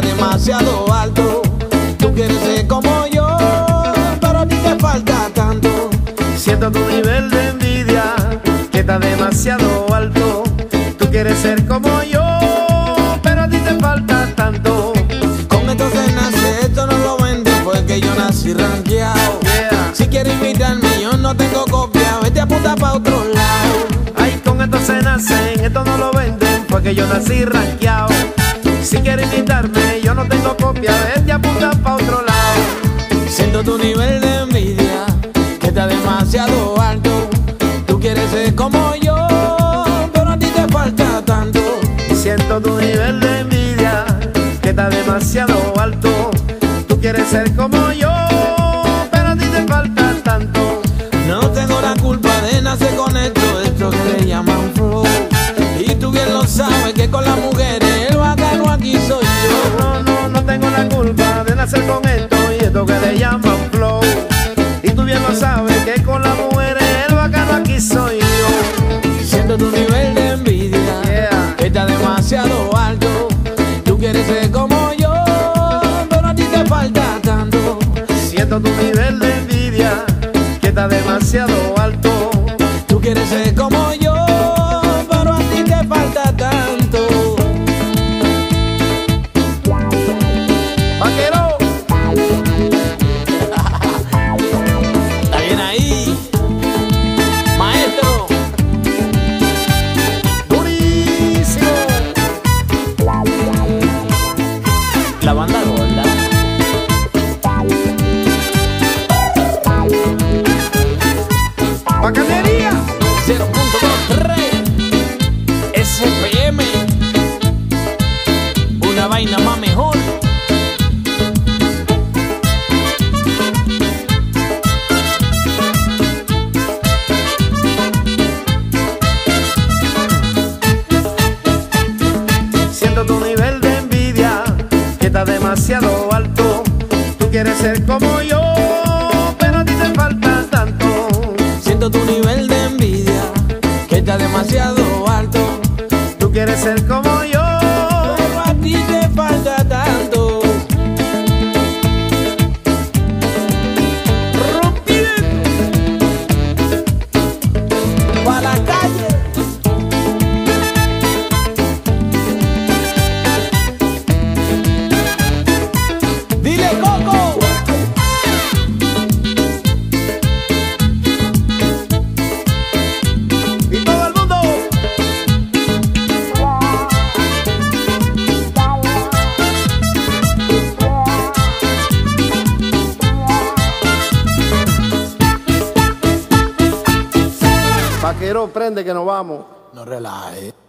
demasiado alto. Tú quieres ser como yo, pero a ti te falta tanto. Siento tu nivel de envidia que está demasiado alto. Tú quieres ser como yo, pero a ti te falta tanto. Con esto se nace, esto no lo vende porque yo nací rankeado. Yeah. Si quieres invitarme, yo no tengo copia, vete a puta pa' otro lado. Ay, con esto se nacen, esto no lo venden, porque yo nací rankeado. Si quieres invitarme, yo no tengo copia, vete a apuntar pa' otro lado. Siento tu nivel de envidia, que está demasiado alto. Tú quieres ser como yo, pero a ti te falta tanto. Siento tu nivel de envidia, que está demasiado alto. Tú quieres ser como yo, pero a ti te falta tanto. No tengo la culpa de nacer con esto, las mujeres el bacano aquí soy yo. No, no, no tengo la culpa de nacer con esto y esto que le llaman flow. Y tú bien lo sabes que con las mujeres el bacano aquí soy yo. Siento tu nivel de envidia, Yeah. que está demasiado alto. Tú quieres ser como yo, pero a ti te falta tanto. Siento tu nivel de envidia que está demasiado alto. Tú quieres ser como vaina más mejor. Siento tu nivel de envidia que está demasiado alto. Tú quieres ser como yo, pero a ti te falta tanto. Siento tu nivel de envidia, que está demasiado alto. Tú quieres ser como Vaquero, prende que nos vamos. No relaje.